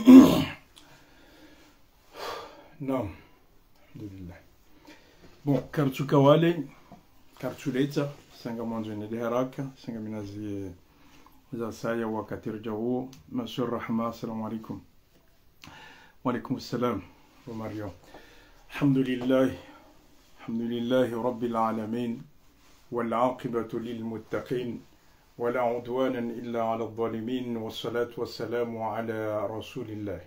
نعم. الحمد لله بون كارتو كوالي كارتو ليتا سانغا مونجيني دي هراك سانغا مينازي إذا سايا وكاتير جاو مسور الرحمة السلام عليكم وعليكم السلام ومريم الحمد لله الحمد لله رب العالمين والعاقبة للمتقين ولا عدوانا إلا على الظالمين والصلاة والسلام على رسول الله.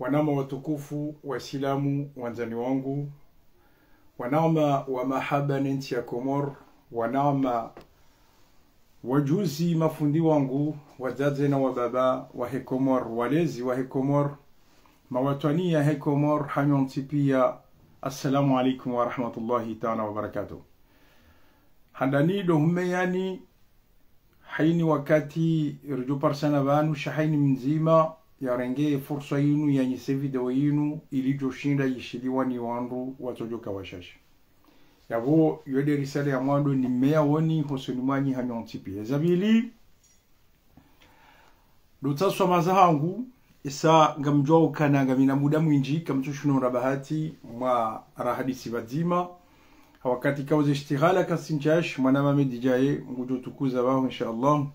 ونعم وتكوفو وسلام وانزاني وانغو ونعم ومحابا ننتيا كومور ونعم وجوزي مفندي وانغو وزادزنا وبابا وهي كومور وليزي وهي كومور مواتوانيا هي كومور حميون تيبيا السلام عليكم ورحمة الله تعالى وبركاته. حداني دهمياني يعني haini wakati rijoparsana vanu shahaini mzima yarenge fursa yinu yanyise video yinu ilijoshinda yishiliwa ni wandu watojoka washasha. Yavo yode risale ya mwando ni mea woni hosoni mwanyi hanyontipi zabili maza hangu isa ngamjwa ukana ngamina muda mwinji kamtushunura bahati mwa rahadisi bazima wakati kauze ishtighala kasinchash mwana mama dijaye ngujo tukuza insha Allah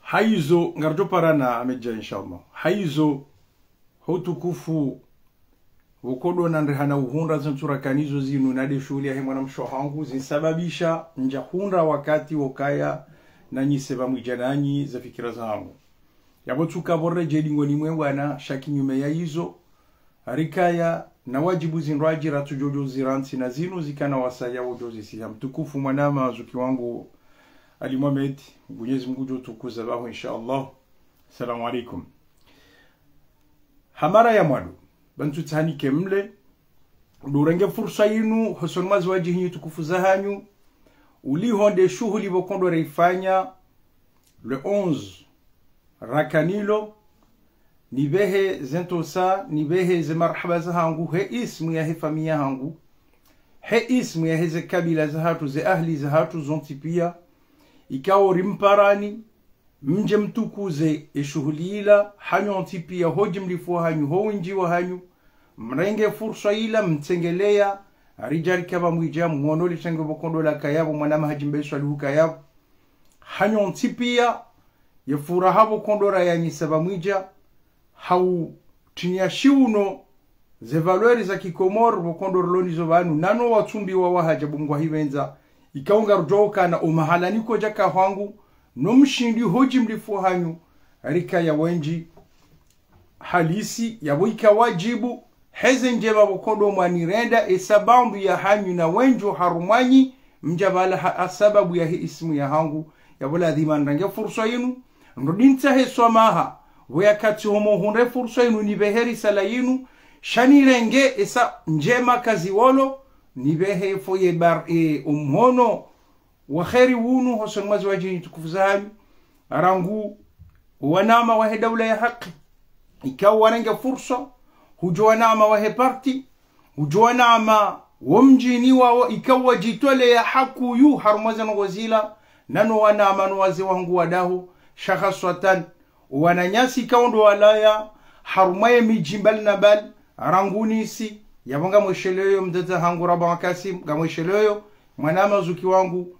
haizo ngarjo parana ameja inshallah. Haizo hotukufu wokodo na ndihana uhunda zentura kanizo zinu nade ya mwana mshohangu zinsababisha nja hunda wakati wokaya nanyi ba mujanani za fikira zangu yabo borre jedingoni mwe wana shaki nyume ya hizo rikaya na wajibu zinrajira tujojo ziransi na zinu zikana wasaya wojozi siya mtukufu mwanama zuki wangu Ali Mohamed Mwenyezi Mungu tukuza baho insha Allah. Assalamu alaikum. Hamara ya mwadu bantu tani kemle durenge fursa yinu hosono mazi wajihi tukufu zahanyu uli honde shughuli bokondo reifanya le 11 rakanilo nibehe zentosa nibehe ze marhaba za hangu. He ismu ya he famiya hangu. He ismu ya he ze kabila zahatu ze ahli zahatu zontipia ikawo rimparani mje mtukuze eshughulila hanyonti pia. Hoji mlifu hanyu howinjiwa hanyu. Mrenge fursa ila mtsengelea rijari kaba mwija mwono litenge bokondo la kayabo mwanama hajimbeso alihu hanyu hanyonti pia yefura habo kondora yanyisaba mwija hau tinia shiuno ze valori za kikomor bokondoro lonizo banu nano watumbi wa wahaja bungwa hivenza ikaunga rujoka na umahalaniko jaka hwangu nomshindi hoji mlifu hanyu rika ya wenji halisi yabo ikawajibu heze njeva vokondo mwanirenda esabambu ya hanyu na wenjo harumwanyi mjabala ha sababu ya hi ismu ya hangu yabola dhima ndange fursa yinu ndodinta he somaha wayakati homo hunre fursa yinu nibeheri sala yinu. Shanirenge esa njema kazi wolo nivehe fo ye bar e umhono. Wa kheri wunu hoson mazi wajini tukufu zahami arangu wanama wahe dawla ya haqi ikaw wanenge furso hujo wanama wahe parti. Hujo wanama womjini wawo ikaw wajitole ya haku yu harumazan wazila nano wanama nuwazi wangu wadahu shakhaswatan wananyasi kaundo walaya harumaye mijimbal nabal rangunisi yabonga mwesheleyo mdada hangu raba kasim gamwesheleyo mwanama zuki wangu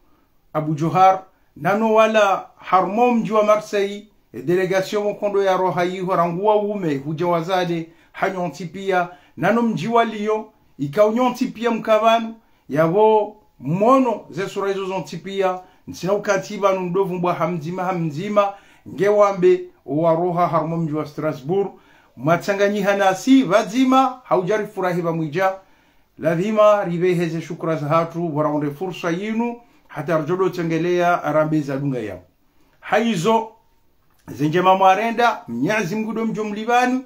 abu johar nano wala harumo mji wa marseille e delegation mokondo ya roha yiho ranguwa ume huja wazade hanyonti pia nano mji wa lyon ikaunyonti pia mkavanu yabo mono zesura izo zonti pia nsina ukatiba nundovu mbwa hamzima hamzima ngewambe wa harumo mji wa strasbourg. Mwatsanganyiha nasi vazima haujari furahi vamwija lazima riveheze shukra za hatu waraonde fursa yinu. Hata rjodo tsengelea arambe za dunga yao haizo zenjema mwarenda mnyazi mgudo mjo mlivani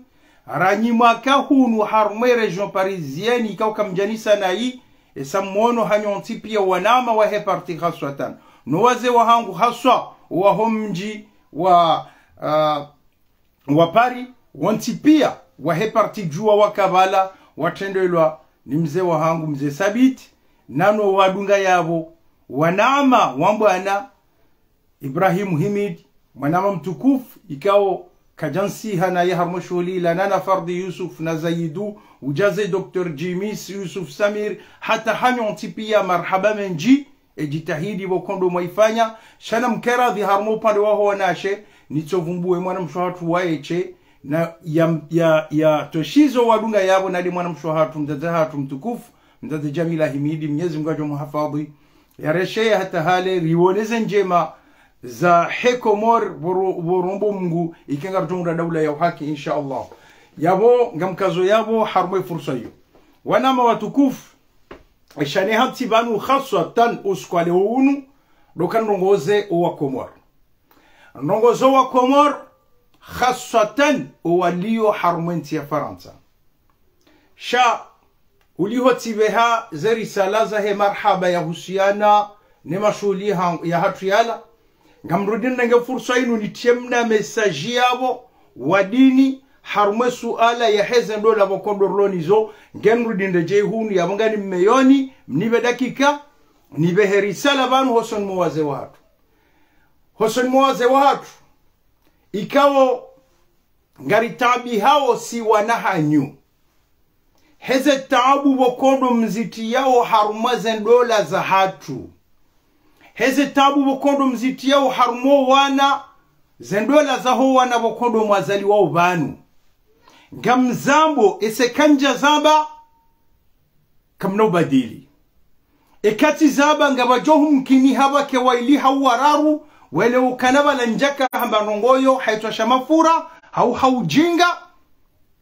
ranyi mwaka hunu harumwe region parisienne ikauka mjanisa nayi esa mmono hanyonti pia wanama wahe parti haswatan nowaze wahangu haswa waho mji wa uh, wapari wantipia waheparti jua wakabala watendelwa ni mzee wa hangu mzee sabiti nano wadunga yabo wanama wambwana ibrahimu himid mwanama mtukufu ikao kajansiha naye harmo shughuli la nana fardi yusuf na zaidu ujaze dr jimis yusuf samir hata hanyonti pia marhaba menji ejitahidi bokondo mwaifanya shana mkeradhi harmo upande waho wanashe nitsovumbue mwana mshwahatu waeche na ya, ya, ya toshizo wadunga yabo nali mwana mshwahatu mzaze hatu mtukufu mzaze jamila himidi mnyezi mungu ajo muhafadhi. Yaresheye hata hale riwoneze njema za hekomor vorombo mngu ikenga rutungura daula ya uhaki insha allah. Yabo ngamkazo yabo harumwe fursa hiyo. Wanama watukufu eshane hati banu khasatan uskwale unu dokan rongoze rongozo wa komor khasatan owalio harmwenti ya faransa. Sha ulihotibeha zerisala zahe marhaba ya husiana ne mashughuli ya hatu yala. Ngamrudin nange fursa inu nitiemna mesaji yabo wa dini harumwe suala ya heze ndo la bokondorlonizo ngenrudinde je hunu yabo ngani mmeyoni mnibe dakika nibe herisala banu hoson muwaze watu hoson muwaze watu. Ikawo ngari tabi hao si wanahanyu. Heze taabu bokondo mziti yao harumaze ndola za hatu. Heze tabu bokondo mziti yao harumo wana zendola zaho wana bokondo mwazali wao banu ngamzambo ese kanja zaba kamno badili ekati zaba ngabajohu mkini hawa kewaili hawararu wele ukanaba la njaka hamba nongoyo haitosha mafura hau haujinga.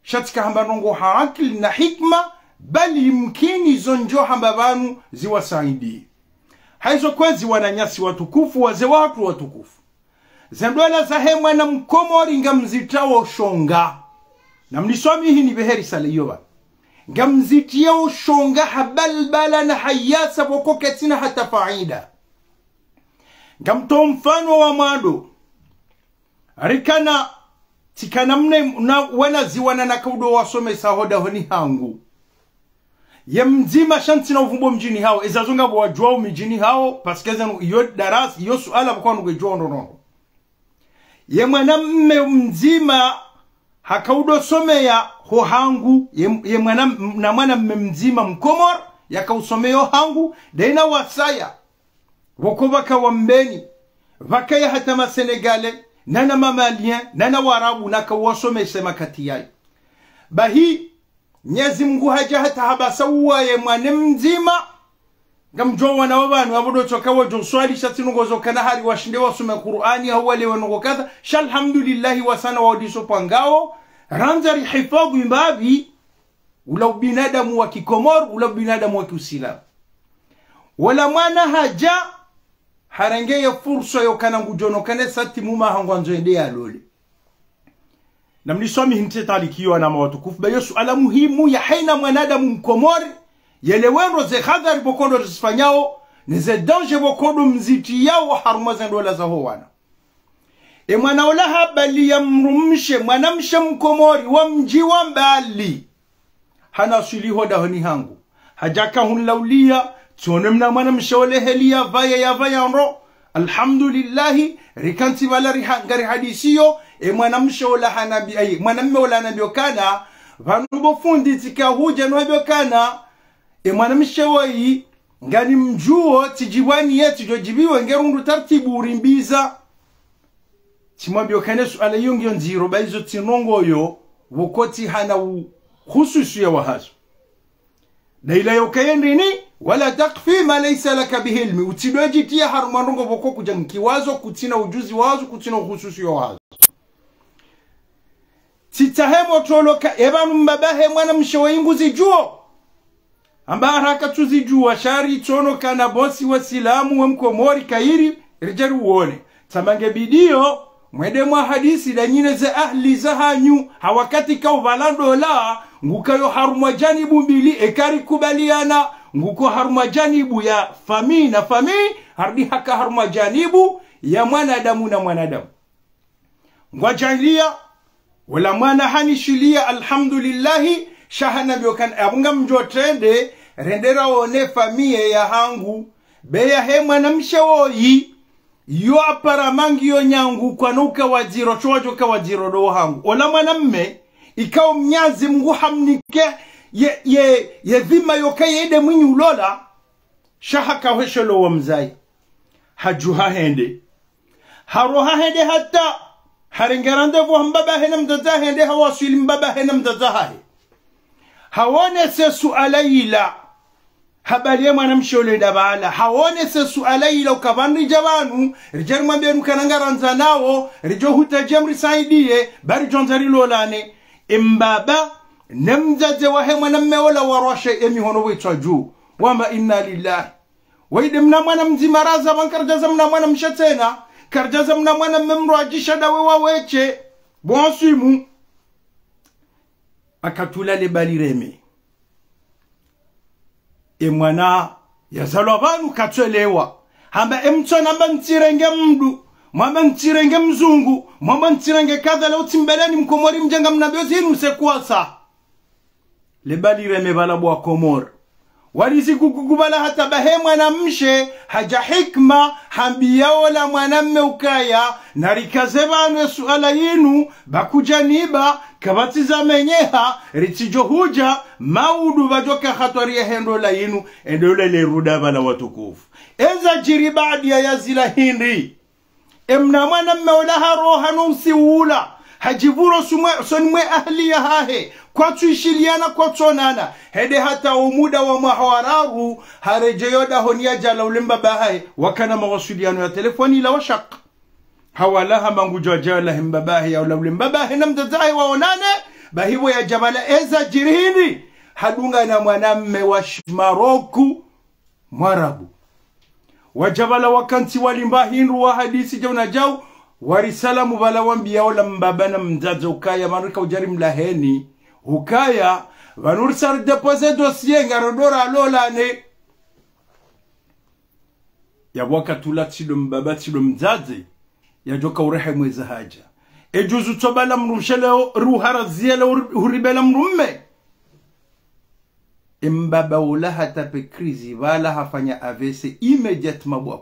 Shatika hamba nongo haakili na hikma bali mkini zonjo hamba banu ziwasaidie haizo kwezi wananyasi watukufu waze watu watukufu. Zendwela zahemwa na mkomori nga mzitawo shonga na mnisomi hii ni beheri sale yoba nga mzitiyo shonga habalbala na hayasa vokoketina hata faida nga mto mfano wa mwado arikana tikana mne na wana ziwana na kaudo wasomesa sahoda honi hangu. Ye mzima shanti na uvumbo mjini hao. Ezazonga bo wajwao mjini hao paskeza iyo daras iyo suala bukwa nuge jwa ndono ye mwanamme mzima hakaudo somea ho hangu. Ye, mwana na mwana mzima mkomor yakausomeyo hangu. Daina wasaya woko wa mbeni vakaya hata masenegale nana mamalien nana warabu nakawasomese makati yayo. Bahi nyezi mngu haja hata habasa uwaye mwane mzima. Ngamjo wana wabanu abudo choka wajo swali shatinungozo kana hari washinde wasome qur'ani au wale wanongo kadha. Shalhamdulillahi wasana waodiso pangao. Ranzari hifadhu imbabi ula binadamu wa kikomor ula binadamu wa kiusilamu. Wala mwana haja harengeye fursa yo kana ngujono kane sati muma hangwanzo ende ya lole. Na mawatukufu. Bayo suala muhimu ya haina mwanadamu mkomori yelewendo ze hadhari bokondo zisifanyao nize danje bokondo mziti yao haruma za ndola za hoana e mwana olaha bali ya mrumshe mwanamshe mkomori wa mji wa mbali. Hana suliho dahoni hangu. Hajaka hun laulia tsonem na mwana mshole ya vaya ya vaya onro alhamdulillahi rikanti wala ngari hadisiyo e mwana mshola hanabi ayi mwana mmola nabi kana vanu fundi tika huja no habyo kana e mwana yi. ngani mjuo tijiwani yetu jojibiwe ngerundu tartibu urimbiza. Chimwambio kane suala yungi nziro baizo tinongoyo wukoti hana hususu ya wahazo daila yokayendini wala takfi ma laysa laka bihi ilmi utidojitia harumandongo boko kuja nkiwazo kutina ujuzi wazo kutina uhususi wazo. Titahemo toloka ebanu mbabahe mwana mshewa inguzi juo amba haraka tuzijua shari tono kana bosi wa silamu wa mkomori kairi rijari uone. Tamange bidio mwede mwa hadisi da nyine za ahli za hanyu hawakati kau valando la ngukayo harumwa janibu mbili ekari kubaliana nguko harumajanibu ya fami na fami hardi haka harumajanibu ya mwanadamu na mwanadamu. Ngwajanlia wala mwana hanishilia alhamdulillahi shahana byokan abunga mjotende rendera one famiye ya hangu. Beya he mwana mshawoyi yo apara mangi yo nyangu kwanuka wajiro chojo chowajo kawajiro do hangu. Ola mwanamme ikao mnyazi mngu hamnike ye, ye, ye dhima yoka yede mwinyi ulola shaha kaweshelo wa mzai. Hajuha hende haroha hende hatta harengerandevu hambaba hena mdada hende hawaswili mbaba hena mdada hahe. Hawone se suala ila habari ya mwanamshe ule dabala hawone se suala ila ukavanrija vanu rijari mwambenu kanangaranza nawo rijo hutaje mrisaidie bari jonzari lolane imbaba nemzaze wahe mwanamme wala waroshe emihono witwa juu. Wama inna lillahi. Waide mna mwana mzimaraza wankarjaza mna mwana mshatena karjaza mna mwana mmemro ajisha dawe waweche bonsimu akatula le balireme e mwana yazalwa vanu katwelewa. Hamba emtsona mba ntsirenge mdu. Mwamba ntsirenge mzungu. Mwamba ntsirenge kadha leo timbeleni mkomori mjenga mnabyo zinu sekuasa le balireme bala bwa komori walizikukukubala hata bahe mwanamshe haja hikma hambiyaola mwanamme ukaya narikaze vanwe suala yinu bakujaniba kabatizamenyeha ritsijohuja maudu vajoka hatwaria hendola yinu endola leruda vala watukufu. Eza jiri ya yazila hindi. Emna mwanamme ola haroha nousiwula hajivuro sonimwe ahliya hahe. Kwa kwatsonana hede hata umuda wa mahawararu harejeyoda honia jala ulemba bahaye wakana mawasiliano ya telefoni ila washaq hawalaha mangujo jala himbabahe ya ulemba bahe na mdazahe waonane bahivo ya jabala eza jirihini. Hadunga na mwanamme wa maroku mwarabu. Wajabala wakanti walimba hindu wa hadisi jau warisalamu vala wambiyao la mbabana mzaza ukaya vanurika ujari mlaheni. Ukaya vanurisar depose dosie ngarodora alolane. Yabwaka tula tsilo mbaba tsilo mzaze yajoka urehe mweza haja. Ejuzu tsobala mrumshele ruharaziele huribela mrumme. Imbaba ula tape krizi vala hafanya avese immédiatement bwa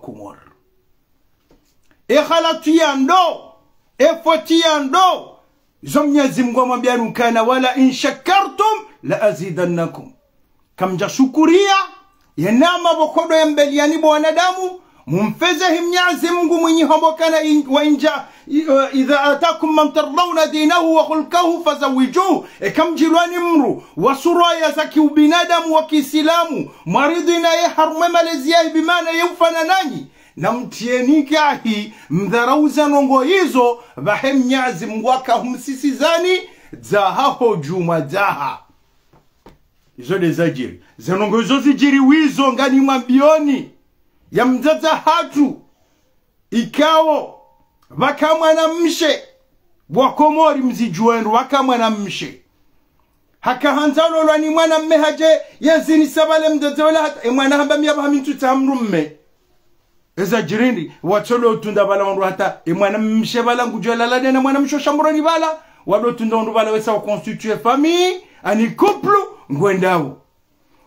kumor ekhalatuya ndo efotiya ndo. Zo mnyezi mungu amwambia nukana wala in shakartum la azidannakum. Kamja shukuria yenama bokodo ya mbeliani bwa wanadamu mumfezehi mnyazi mungu mwenye hombokana wa inja idha atakum man tardawna dinahu wa khulkahu fazawijuhu. Ekamjilwani mru wasuraya za kiubinadamu wa kiislamu mwaridhi naye harumwe maleziyahi bimana yeufana nanyi na mtienikahi mdharauza nongo hizo vahe mnyazi mungu akahumsisizani dzahaho juma dzaha izo dezajiri zenongo izo zijiri wizo ngani mwambioni ya mdzadza hatu. Ikawo vakamwana mshe. Bwakomori mzijuwendu vakamwana mshe. Hakahanzalolwani mwana mme haje yezini sabale mdzadza wala hata mwana hamba miyabahamintu hamintu mme eza jirindi watsolo tunda bala wandu hata e mwana mshe bala ngujela la nena mwana msho shamburani bala. Wado tunda wandu bala wesa constituer famille ani couple ngwendawo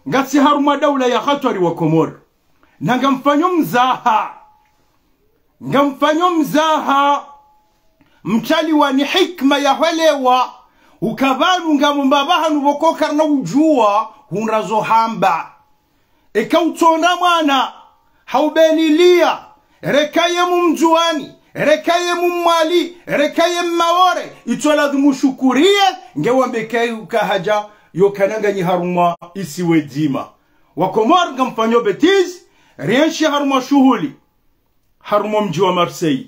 ngati haruma daula ya khatwari wa komoro. Na ngamfanyo mzaha. Ngamfanyo mzaha. Mchali wa ni hikma ya hwelewa. Ukavanu ngamumbabahanu bokokarna ujua hunrazo hamba. Ekautsonda mwana haubenilia. Rekaye mumjuani rekaye mumwali rekaye mmawore itsoladhumushukurie ngewambekei ukahaja yokananganyi harumwa isiwe dima wakomor ngamfanyo betiz rienshi harumwa shuhuli harumwa mji wa marseille.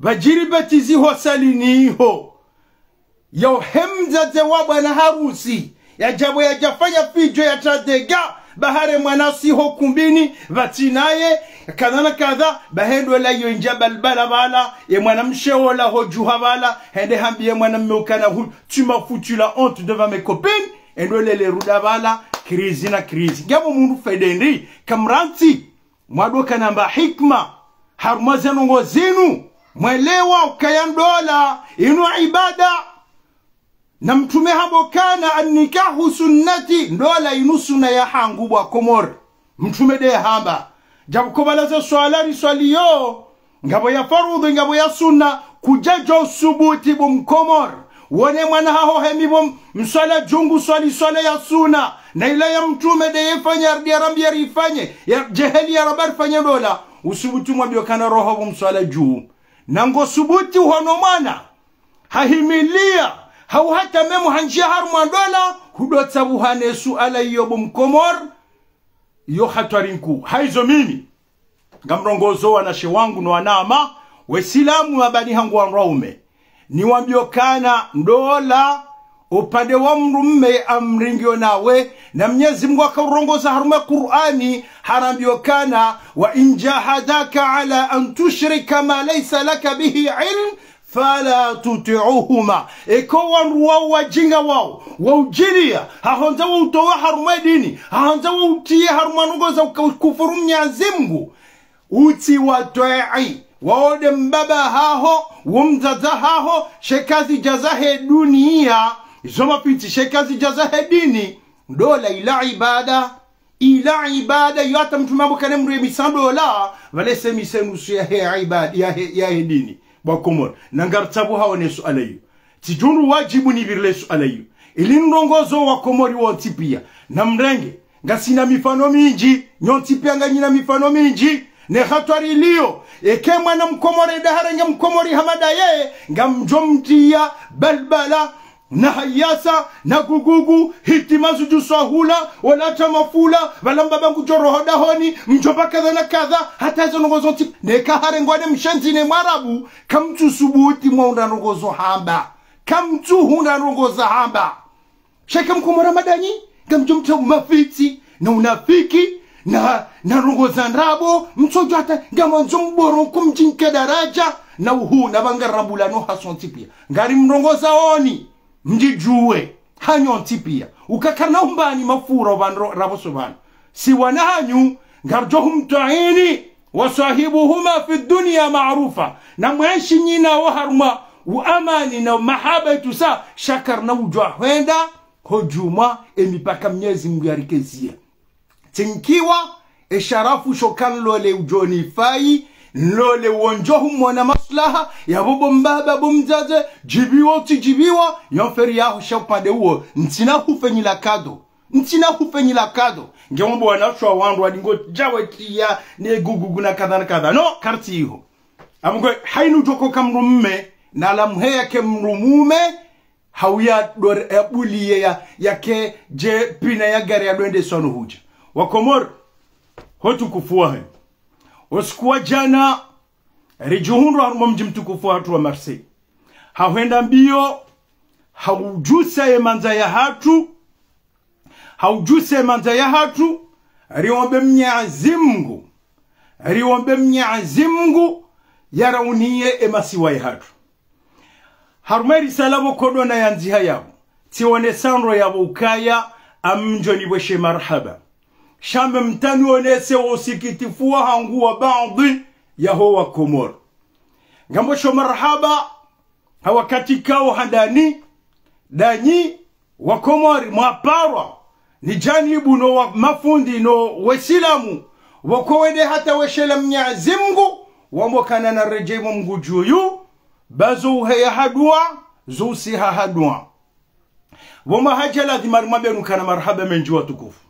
Bajiri betizi hosaliniho yauhemzaze wa bwana harusi. Yajabo yajafanya fijo yatadega bahare mwana siho kumbini vatinaye kadha na kadha bahendo la yo njabal bala bala ye mwana msheo la hojuha havala hende hambi ye mwana mmeukana hu tu m'as foutu la honte devant mes copines endo lele ruda bala krizi na krizi. Ngamo mundu fedendi kamranti mwadoka namba hikma haruma zenongo mwelewa ukayandola inu ibada na mtume habo kana annikahu sunnati ndola inu suna ya hangu bwa komor. Mtume de hamba jabu kobalaza swalari swaliyo ngabo ya farudhi ngabo ya sunna kujaja bu bumkomor wone mwana haho hemibo mswala jungu swali swala ya suna na ila ya mtume de yefanya ya rifanye ya jeheli ya rabar fanye dola. Usubuti mwambio kana roho bumswala juu. Nango subuti hono mwana. Hahimilia hau hata memu hanjia har mwandola hudotsa buhane suala iyo bumkomor yo hatwarinku haizo mimi. Ngamrongozo wanashe wangu no wanama wesilamu mabani hangu wanraume niwambiokana ndola upande wa mrumme amringio nawe na mnyezi mungu akaurongoza harume qurani harambiokana wa in jahadaka ala an tushrika ma laisa laka bihi ilm fala tutiuhuma eko wanru wao wajinga wao waujilia hahonza wautowa harume dini hahonza wautie harume nongoza kufuru mnyazi mungu uti watwei waode mbaba haho wumzaza haho shekazi jazahe dunia izomapiti shekazi jazahe dini dola ila ibada ila ibada yo hata mtume abokane mru emisandola valese misenusu yahe ibada yahe, yahe dini bwakomor nangartsabu hawone suala tijunru wajibu nivirle suala ilinrongozo ili nrongozo wa komori wontipia na mrenge ngasina mifano minji. Nyontipia nganyina mifano minji. Ne hatwari iliyo eke mwana mkomori daharenge mkomori hamada ye ngamjomtia balbala na hayasa na gugugu hitimazu juswahula walata mafula valambabangu jorohodahoni mjomba kadha na kadha hata hizo nongozo tip nekaharengwane ne mwarabu kamtu subuti mwaunda nongozo hamba. Kamtu hunda nongoza hamba. Shaka mkomora madanyi ngamjomta mafiti na unafiki na narongoza nrabo mtsojo hata ngamanzo mboro kumjinka daraja na uhu na bangarabulano hasonti pia ngari mrongoza oni mjijue hanyo ntipia ukakana umbani mafura subhanu si wana hanyu ngarjohum taini wasahibuhuma fi dunya maarufa. Na mwenshi nyina waharuma uamani na mahaba tusa shakar na ujwa hwenda hojuma emipaka mnyezi mungu yarikezie tinkiwa esharafu shokan lole lole wonjohu mwana maslaha yabobo mbaba bomzaze jibiwa tijibiwa yonferi yaho shapande uo ntina hufenyila kado. Ntina hufenyila kado. Ngewombo wanashwa wandu wadingo jawe kia ne gugugu na kadha na kadha. No karti iho amgo hainu joko kamrumme na lamhe yake mrumume hauya dor buliye ya yake je pina ya gari ya dwende sono huja. Wakomor hotu kufua hayo usikuwa jana rijuhundu haruma mji mtukufu hatu wa Marseille. Hawenda mbio haujuse manza ya hatu haujuse manza ya hatu riombe mnyazi Mungu riombe mnyazi Mungu yaraunie emasiwa ya hatu. Haruma risalabo kodona yanziha tiwane sanro ya ukaya amjoni weshe marhaba shambe mtani onese usikitifua hangu wa baadhi yaho wa komor ngambosho marhaba hawakatikao handani danyi wa komori mwaparwa. Ni janibu no wa mafundi no wesilamu wakowede hata weshela mnyazi mngu wamokana na rejemo mngu bazo uheya hadua zusiha hadua. Woma hajala dhimarumabenu kana marhaba menjua watukufu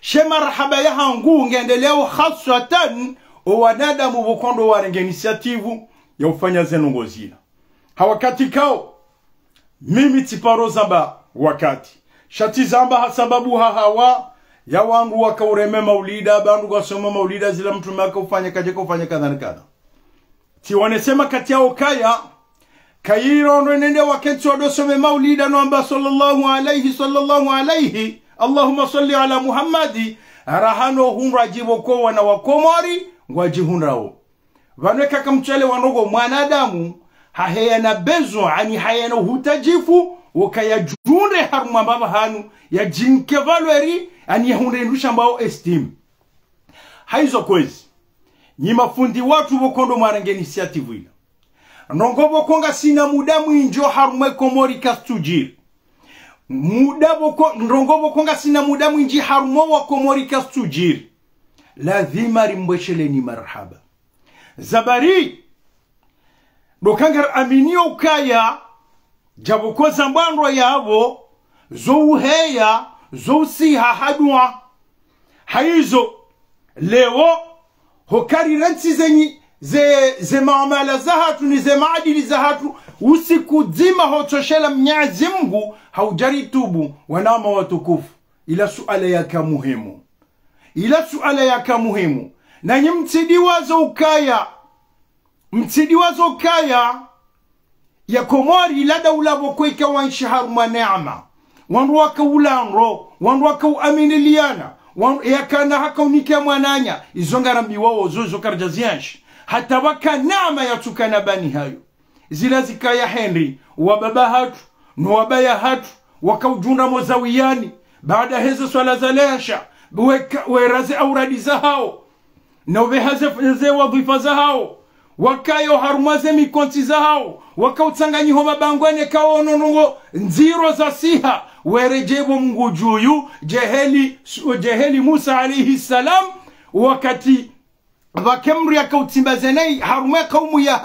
she marhaba ya hangu ngendeleo hasatan o wanadamu bukondo warenge initiative ya ufanya zenu ngozina. Hawakati kao mimi tiparo zamba wakati. Shati zamba hasababu hahawa ya wangu wakaureme maulida bandu kasoma maulida zila akaufanya kaje ufanya kadha na kadha. Ti wanesema kati yao kaya kayirondo nende wakati wadosome maulida no amba sallallahu alayhi sallallahu alayhi allahumma salli ala muhammadi. Arahano hunra jibo ko wana wakomori ngwajihunrawo vanwe kaka mchele wanogo mwanadamu haheyana bezo ani hayana hutajifu wakayajunre haruma mbaba hanu ya jinke valweri ani yahunrendusha mbao esteem. Haizo kwezi nyi mafundi watu vokondo mwarange initiative ila nongo vokonga sina muda mwinjo harumwe komori kastujiri muda boko ndongo bokonga sina muda mwinji harumo wa komori kastujiri lazima rimbwesheleni marhaba. Zabari dokangar aminio ukaya jaboko mbwandwa yabo zouheya zousiha hadwa haizo leo hokarira nsi zenyi ze, ze maamala zahatu ni ze maadili za hatu usiku zima hotoshela mnyazi mngu haujaritubu wanama watukufu. Ila suala yaka muhimu. Ila suala yaka muhimu. Nanyi mtsidiwazo ukaya. Mtsidiwazo ukaya ya komori ila wanshiharu maneama wandu wakaulanro wandu wakauaminiliana yakana hakaunike mwananya. Izongarambiwawo zozo karjazianshi. Hata waka nama yatukana bani hayo zila zikaya henri wababa hatu nowabaya hatu wakaujunda mozawiyani baada hezo swala za lesha weraze auradi za hao novehaze wadhifa za hao. Wakayo harumaze mikonti za hao wakautsanganyiho mabangwene kaononongo nziro za siha werejebo mungu juyu jeheli, jeheli musa alaihi salam. Wakati vakemri akautsimbazenei harume kaumu ya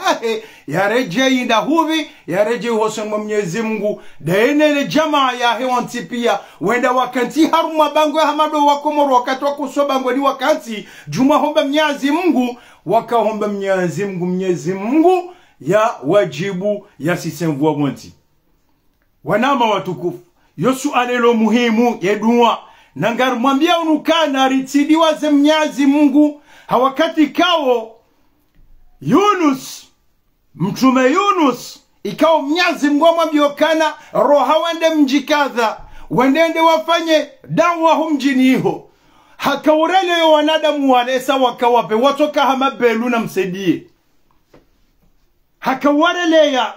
hahe yarejei inda huvi yarejei hosonmo mnyezi mngu daenele jamaa yahe wanti pia wenda wakanti haruma ya hamado wakomoro wakati wakuswa bango ni wakanti juma homba mnyazi mngu wakahomba mnyazi mngu mnyezi mngu ya wajibu ya sisemvua mwanti wanama watukufu yosu alelo muhimu yedua nangar mwambia unukana ritidiwa ze mnyazi mngu hawakati kawo yunus mtume yunus. Ikawa mnyazi mungu amwambiokana roha wende mjikadha. Wendende wafanye dawa humjini iho. Hakaureleyo wanadamu walesa wakawape watoka hamabelu na msaidie hakawareleya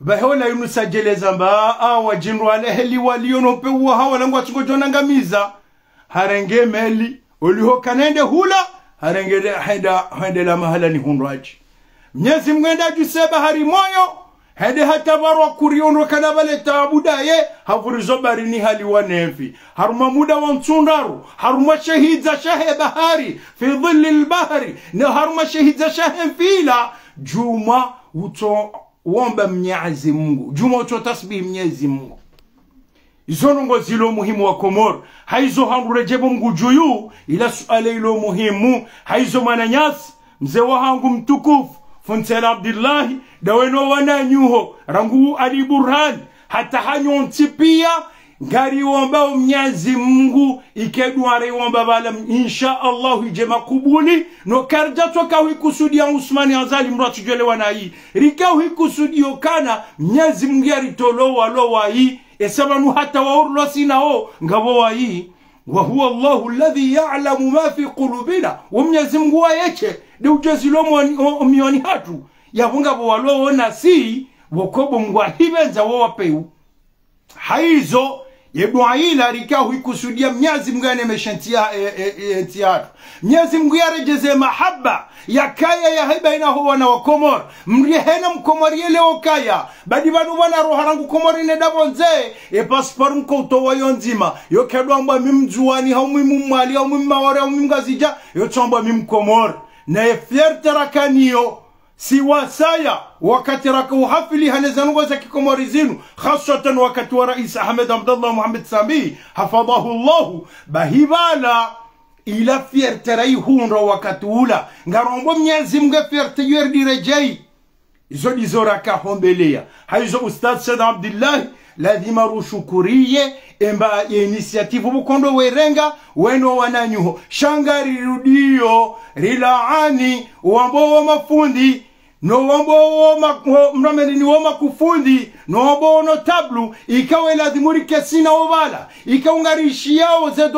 vahola yunusajeleza mba awajindu aleheli walionopeuwa hawalangu atingojonangamiza harenge meli oliho kanende hula harenge henda hendela mahala ni hundwaji mnyezi mwenda juseba hari moyo hende hatavarwa kuriondo kana vale taabudaye havurizo barini haliwa nefi haruma muda wa mtsundaru haruma shahidza shahe bahari fi dhilli lbahari na haruma shahidza shahe mfila juma uto womba mnyazi mungu juma uto tasbihi mnyezi mungu izonongo zilo muhimu wa komoro haizo hangurejebo mngu juyu ila suala ilo muhimu haizo mwananyasi mzee wa hangu mtukufu funsela abdillahi daweno wananyuho rangu ali burhan hata hanyonti pia ngari womba mnyazi mungu ikedware womba bala insha allahu ije makubuli. No karja toka huikusudia usmani azali mratu wana hii. Rika huikusudio kana mnyazi mungu yaritolowa lowa yi esabanu hata waurlo sinao ngabo wayi wa huwa allahu alladhi ya'lamu ma fi qulubina. Wamnyazi mungu wayeche de ujezilo mioni hatu. Yabunga bo walowona si wokobo ngwa hibenza wo wapeu. Haizo yedwaila rikahu ikusudia mnyazi mungu yanemeshentia enti hatu. Mnyazi mungu yarejeze mahaba haiba ina huwa na wakomor. Mrihena mkomori yele kaya. Badi vanu bana roha rangu komori ne dabonze e passport mko utowa yonzima yokedwa mbwa mimjuani hau mimumali hau mimawari hau mimgazija yotsomba mimkomor na efierte rakaniyo siwasaya wakati raka uhafili hanezanugo za kikomori zinu khasatan wakati wa rais ahmed abdallah muhammad sami hafadhahu llahu bahibala ila fierte rai hunro wakati ula ngarombo mnyezi mga fierte yerdirejei izo dizo raka hombelea haizo ustad sad abdillahi lazima rushukurie emba ya bukondo werenga weno wananyuho. Shanga rirudio rilaani wambo wa mafundi no wambo woma mrameni ni woma kufundi no wambo wono tablu. Ikawa lazimuri kesina ovala ikaungarishiao ze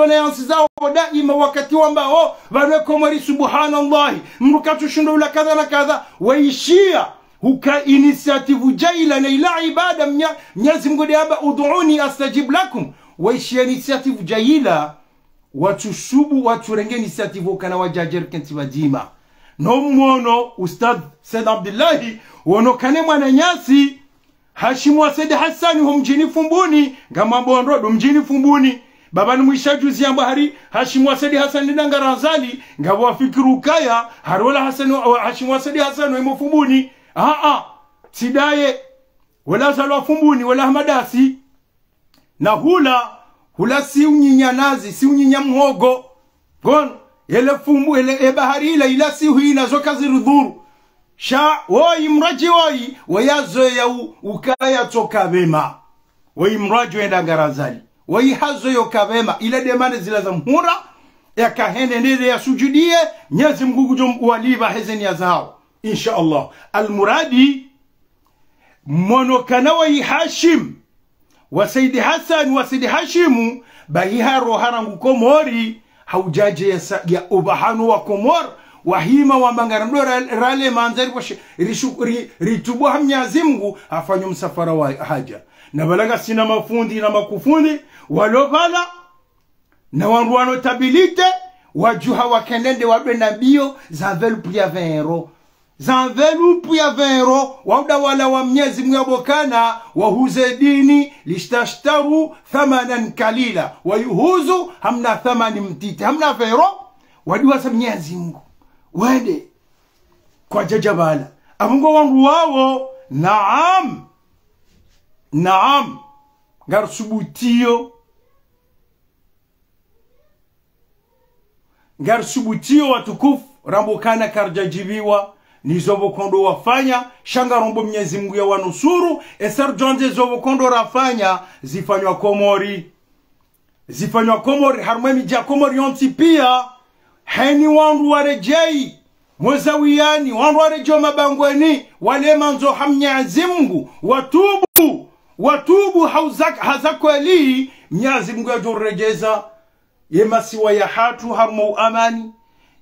zao daima wakati wambao vanwekomweri subhanallahi. Mrukatushindo ula kadha na kadha waishia huka inisiativu jaila na ila ibada mnyezi mungu aba udhuuni astajib lakum. Waishia inisiativu jaila watushubu waturenge inisiativu kana wajajer kenti wajima. No mwono ustad said abdillahi wonokane mwana nyasi hashimu wa said hasani ho mjini fumbuni ngama bondrodo mjini fumbuni. Babani mwisha juzi ya hari hashimu wasadi hasan ndanga razali ngabo wafikiru kaya harola hasan hashimu wasadi wa wemo fumbuni a a sidaye wala salwa fumbuni wala hamadasi. Na hula hula si unyinya nazi si unyinya mhogo gon ele fumbu ele e bahari ila ila si huina zoka zirudhuru sha woi mraji woi wayazo ya ukaya toka vema. Woi mraji wenda garazali woi hazo yo kavema ile demane zila za mhura ya kahende ndede ya sujudie nyezi mgugu jom waliva hezeni ya zao insha Allah almuradi monokana woi hashim wa saidi hasan wa saidi hashimu bahiharo harangu komori haujaje ya, ya ubahanu wa komor wahima wa mangaramdo rale manzari kwa mnyazi mngu afanywe msafara wa haja. Na balaga sina mafundi na makufundi walovala na wandu wajuha wakendende wadwe na mbio za velupu ya vero. za velupu ya vero wauda wala wa mnyezi mwabokana wahuze dini lishtashtaru thamanan kalila. Wayuhuzu hamna thamani mtiti hamna vero. Wadiwasa mnyezi mngu. Wede kwa jajabala amungo wangu wawo naam. Naam. Ngarsubutio. Ngarsubutio watukufu. Rambokana karjajibiwa nizovokondo wafanya shanga rombo mnyezi mungu ya wanusuru eser jonze zovokondo rafanya zifanywa komori. Zifanywa komori harumwe miji ya komori yonsi pia. Heni wandu warejei mwezawiyani wandu warejeo mabangweni wale manzo hamnyazi mungu. Watubu watubu hazakweli. Mnyazi mungu yajorejeza yemasiwa ya hatu harmo amani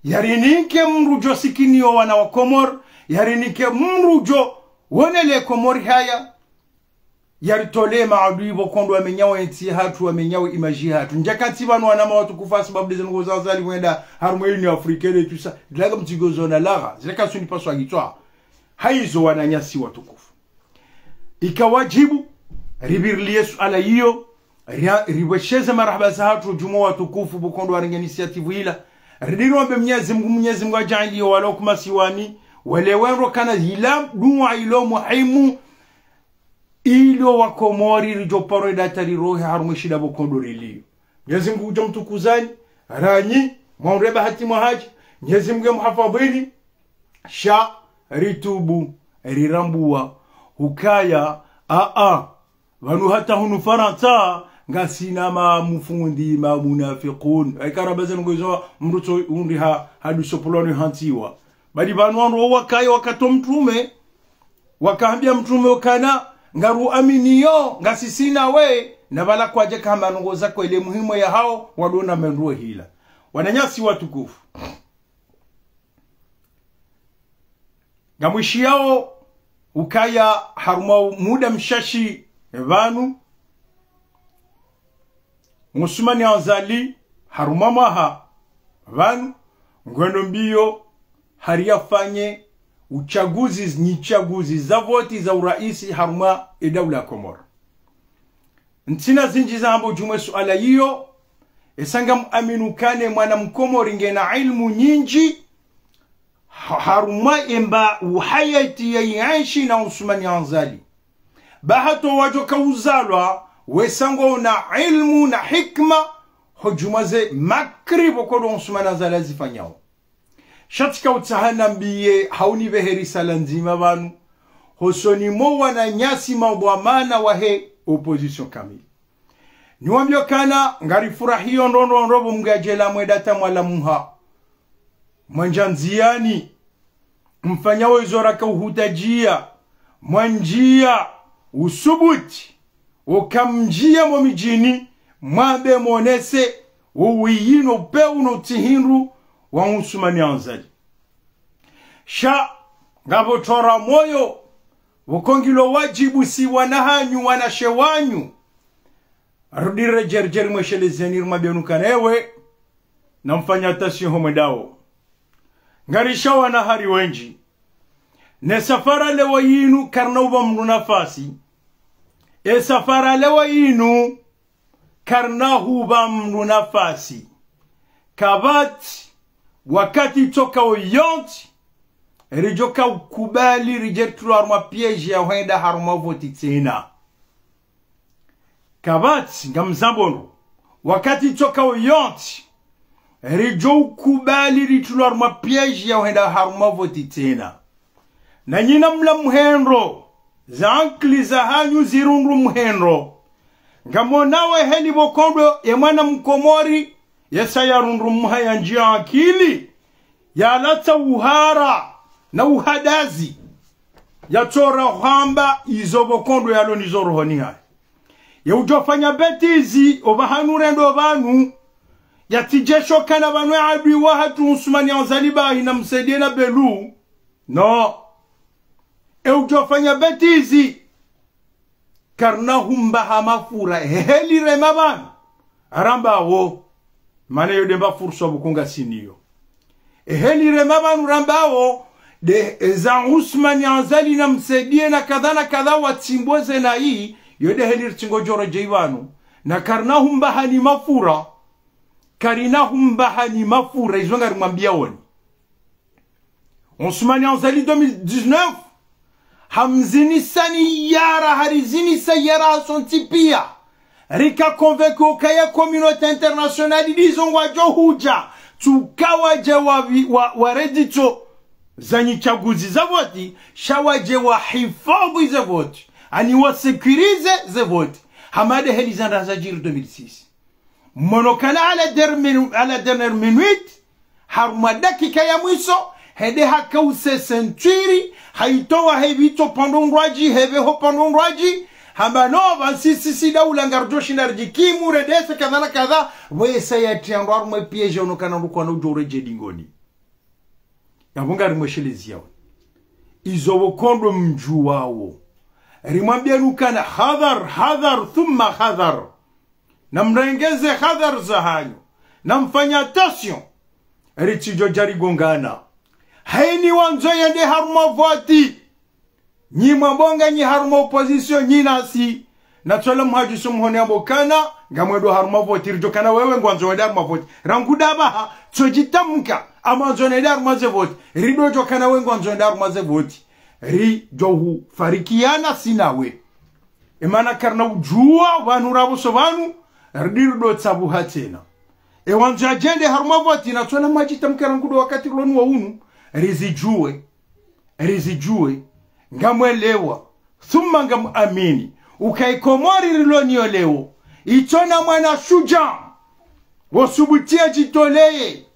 yarinike mrujo sikiniyo wana wa komor yarinike mrujo wonele komori haya. Yaritole maadui bokondo amenyawo enti hatu amenyawo imaji hatu. Njakati banu wanama watu kufa sababu dezen ngo zazali wenda harmo ni afrikele tusa dilaga mtigo zona laga. Zileka suni paswa gitwa haizo wananyasi watukufu ikawajibu ribirlie suala hiyo. Ria- riwesheze marhaba za hatu jumo watukufu bukondo waringa initiative ila ridirombe mnyezi mungu mnyezi mungu ajalie walo kumasiwani wele wenro kana hila duwa ilo muhimu ilo wakomori rijoparo idatari rohe harume shida bukondo rilio mnyezi mungu ujo mtukuzani ranyi mwaureba hati mwahaji. Mnyezi mungu muhafadhini sha ritubu rirambua hukaya aa vanu hata hunu faransa ngasina ma munafiqun. Aikarabazen ngozo mruto undi ha hadu sopoloni hantiwa. Bali vanu wanro wakai wakato mtume wakaambia mtume ukana ngaru aminiyo ngasisina we na bala kwaje kama nongoza kwa ile muhimu ya hao wadona menruo hila. Wananyasi watukufu. Ngamwishi yao ukaya haruma muda mshashi vanu musumani anzali harumamaha vanu ngwendo mbio hariyafanye uchaguzi ni chaguzi za voti za uraisi haruma edaula ya komoro. Ntina zinji zambo jumwe suala hiyo esanga muaminukane mwana mkomori ngena ilmu nyinji haruma emba uhayati ya yanshi na usumani anzali bahato wajo kauzalwa wesango na ilmu na hikma hojumaze makri bokodo sumana zala azifanyao shatika utsahana mbiye hauni beheri sala nzima banu hosoni mo wana nyasi mabwamana wahe opposition kamili. Niwambio kana ngarifurahio ndondondobo mngajela mwedata mwala muha. Mwanja nziani mfanyawo izoraka uhutajia. Mwanjia usubuti ukamjia mo mijini mwabe monese uwiyino peuno tihindu wa usumani anzali. Sha ngabotora moyo ukongilo wajibu si wanahanyu wanashewanyu. Rudire jerjeri mweshelezenir na namfanya tasiho mwedawo ngarisha wanahari wenji. Ne safara lewa yinu karna uba mndu nafasi e safara lewa inu karnahu bamru nafasi. Kabati wakati toka oyonti rijoka ukubali rijertulu haruma ya hwenda haruma voti tena kabati ngamzambono wakati toka oyonti rijo ukubali ritulu haruma ya wenda haruma voti tena na nyina mla muhenro za ankli za hanyu zirundu muhenro ngamonawe heni bokondo ya mwana mkomori yesa yarundu muha ya njia akili yalata uhara na uhadazi yatora hwamba izo bokondo yalo nizo rohoni hai. Yaujofanya betizi vanu banu yatijesho kana banu adui wa hatu na msaidie na belu. No eujofanya betizi. Karnahumbaha mafura helirema banu arambawo mana yo demba furso bukunga siniyo helirema banu rambawo de za usmani azali na msaidie na kadha na kadha watimboze na hii yode helir tingo joro jeivanu na karnahum baha ni mafura. Karinahum baha ni mafura izonga rimwambia woni. Ousmane Anzali 2019 hamzinisani yara harizinisa yara sontipia rika convaincu kaya communauté internationale ilizongwa jo huja. Tukawaje wa, wa, wa redito. Zanyi chaguzi za voti shawaje wa hifadhi za voti ani wasikirize za voti hamade helizanda za jiri 2006 monokala ala dernière ala dernière minute haruma dakika ya mwiso hede hakause sentwiri haitowa hevito pandondwaji heveho pandondwaji hamba no vansisi sida ulangarjo shindarji kimu redese kadhala kadha wesa yatiando arumwe pieje onokana rukwana ujore jedingoni. Yavonga rimwe shelezi yawo izowo kondo mju wawo rimwambia nukana hadhar hadhar thumma hadhar. Namrengeze hadhar za hanyu namfanya attention richijo jarigongana haini wanzo yende haruma voti nyi mwabonga nyi haruma opposition nyi nasi. Na tsola mhaji sumhone abokana ngamwedo haruma voti rijo kana wewe ngwanzo wende haruma voti ranguda baha tsojitamka amanzo nende haruma ze voti rido jo kana wewe ngwanzo wende haruma ze voti ri johu farikiana sinawe emana karna ujua vanhu rabo so vanu ridirdo tsabu hatena e wanzo ajende haruma voti na tsola mhaji tamka rangudo wakati lonu wa unu rizijue rizijue ngamwelewa thumma ngamuamini ukaikomori rilonio leo ichona mwana shuja wasubutia jitoleye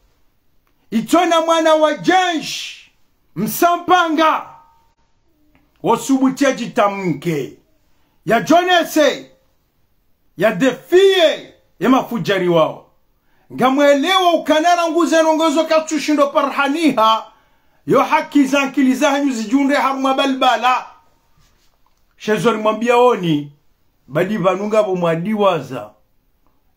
ichona mwana wa jenshi msampanga wasubutia jitamke. Ya jonese ya defie ya mafujari wao. Ngamwelewa ukanara nguze nongozo katsushindo parhaniha yo haki za akili zanyu zijunde haruma balbala shezo alimwambia oni badi vanunga vomwadiwaza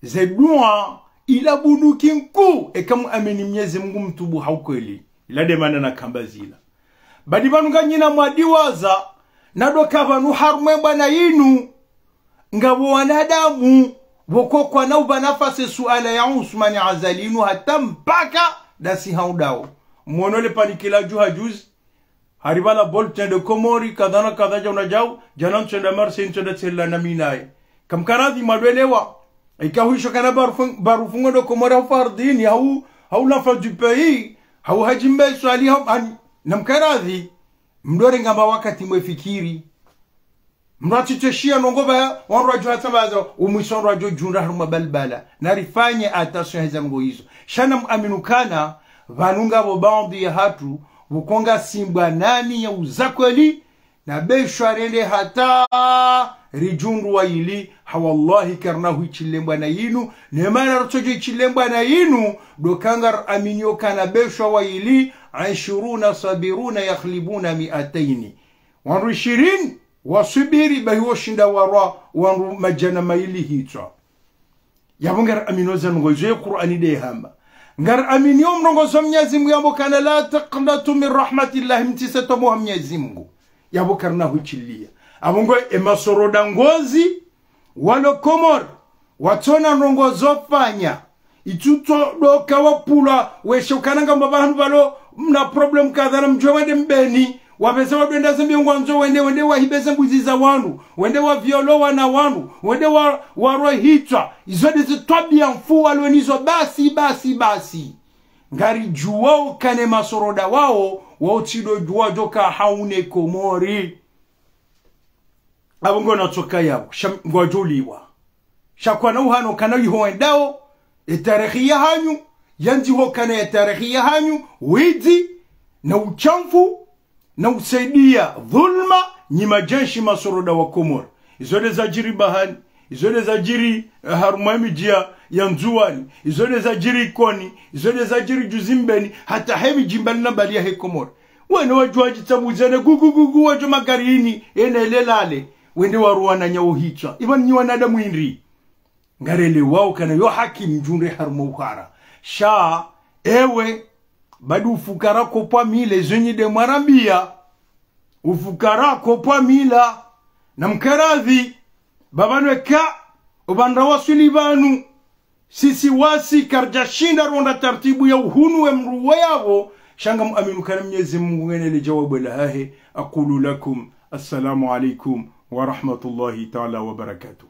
zedua ila bunuki nkuu ameni mnyezi mungu mtubu haukweli. Ila demana na kamba zila badi vanunga nyina mwadiwaza nadoka vanu harume bwana yinu ngavo wanadamu vokokwa nau vanafase suala ya usmani azalinu hata mpaka dasi haudao monole panikila juha hariba haribala bol tende komori kadana kadha jauna jau janan mar sin tende tsella na minaye kam karadhi madwelewa ikahuisho kana barufungo do komori au fardini au au la fa du pays au hajimbe swali au nam karadhi mdore ngamba wakati mwefikiri mratiteshia nongoba wanrwajo hatabaza umwisonrwajo junda haruma balbala. Narifanye attention hezamgo hizo. Shana aminukana vanunga vo bandi ya hatu vukonga simbwa nani ya uzakweli na beshwa rende hata rijundu wa ili. Hawallahi karnahu ichilembwa na yinu nemana ratojo ichilembwa na yinu dokangar aminio kana beshwa wa ili ashiruna sabiruna yakhlibuna miataini. Wanru ishirini wasubiri bahiwo shinda warwa wanru majana maili hitwa. Yavongar aminoza zanungoizoye qur'ani de ngar aminio mrongozo mnyezi mungu yambo kana la taqnatu min rahmatillahi mtisetomoha mnyezi mungu yabo karna huchilia. Avongo emasoroda ngozi walo komor watona ndongo fanya. Ituto doka wapula weshokananga mba bantu valo mna problem kadhana mjwe mbeni wapesa wadwenda zembe wanzo wende wende wahibeze mbuzi za wandu wende wavyolowa na wandu wende wa, warohitwa izode zitwabia mfu walwenizo basi basi basi. Ngari juwao kane masoroda wao wautido juwa joka haune komori. Abo ngo tsoka yabo Shakwa shakwana uhano kana yihoendao etarehi ya hanyu yanjiho kana etarehi ya hanyu wizi na uchamfu na kusaidia dhulma ni majeshi masoroda wa komor. Izode za jiri bahani izode za jiri uh, harumami jia ya nzuwani izode za jiri ikoni izode za jiri juzimbeni hata hevi jimbani na balia he komor. Wene wajuaji tabuzene gugugugu wajo magarini ene lelale. Wende waruwana hicha iban nyi wanadamu inri. Ngarele wao kana yo haki mjunre harmo ukara sha ewe badi ufukara kopwa mile zonyi de mwarambia ufukara kopwa mila. Na mkaradhi babanwe ka ubanda wasu banu. Sisi wasi karja shinda ronda tartibu ya uhunu we mruwa yavo shanga muaminu kana mnyezi mungu ngenele jawabu lahahe aqulu lakum. Assalamu alaikum wa rahmatullahi taala wa barakatuh